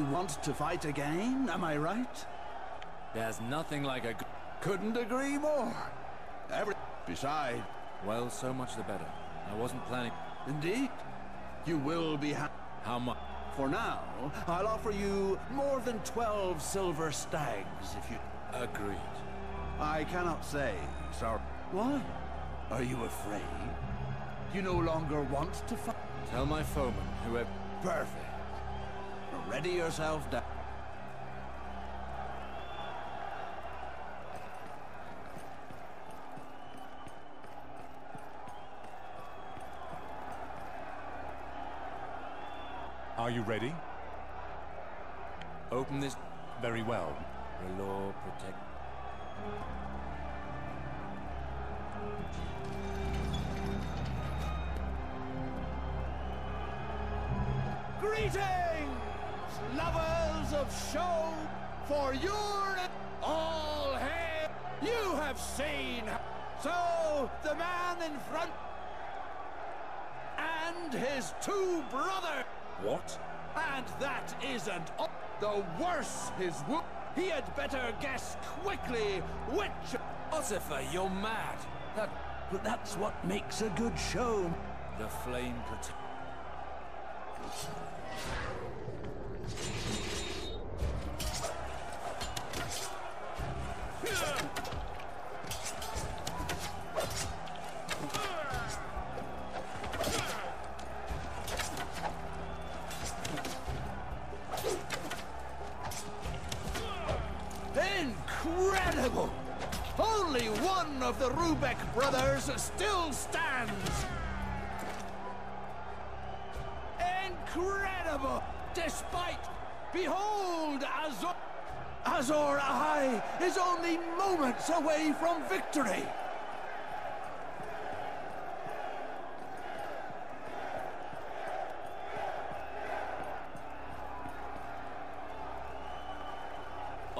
want to fight again, am I right? There's nothing like a... Couldn't agree more. Every... Beside, Well, so much the better. I wasn't planning... indeed, you will be ha- How much? For now, I'll offer you more than 12 silver stags if you... Agreed. I cannot say, sorry. Why? Are you afraid? You no longer want to fight? Tell my foeman, whoever... Perfect. Ready yourself down. Are you ready? Open this... Very well. The law protect... Greetings, lovers of show, for your all hail. You have seen. So the man in front and his two brothers. What? And that isn't all. The worse his wound. He had better guess quickly which. Ossifer, you're mad! That... But that's what makes a good show. The flame protect... Incredible! Only one of the Rubek brothers still stands! Incredible! Despite, behold, Azor... Azor Ahai is only moments away from victory!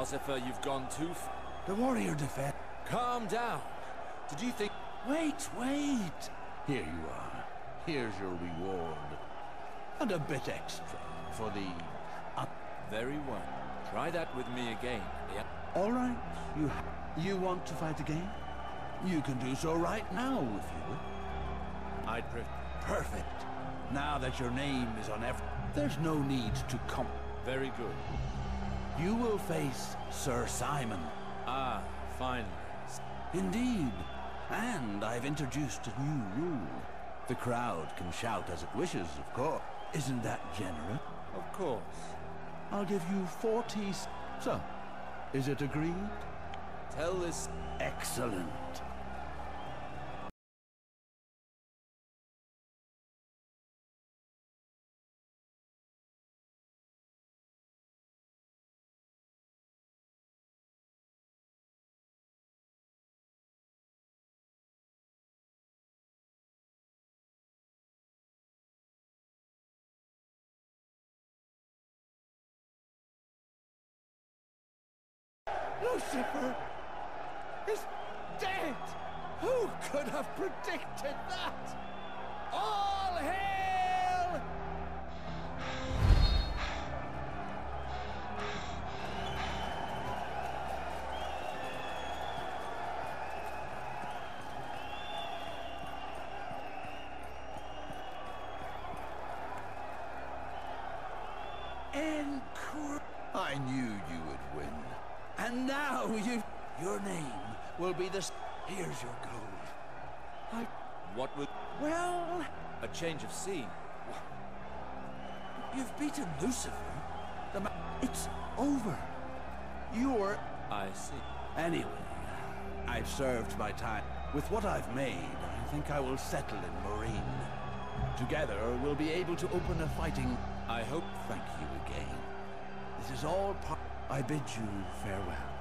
Ossifer, you've gone too far. The warrior defense... Calm down! Did you think... Wait, wait! Here you are. Here's your reward. And a bit extra for the... Uh, Very well. Try that with me again. Yeah. all right, you... You want to fight again? You can do so right now, if you will. I'd prefer... Perfect. Now that your name is on every... There's no need to come. Very good. You will face Sir Simon. Ah, finally. Indeed. And I've introduced a new rule. The crowd can shout as it wishes, of course. Isn't that generous? Of course. I'll give you 40... So, is it agreed? Tell this... Excellent. Lucifer is dead! Who could have predicted that? All hail! Incredible! I knew you would win. And now you... Your name will be the... s- Here's your gold. I... What would... Well... A change of scene. You've beaten Lucifer. The ma... It's over. You're... I see. Anyway, I've served my time. With what I've made, I think I will settle in Marine. Together, we'll be able to open a fighting... I hope... Thank you again. This is all part... I bid you farewell.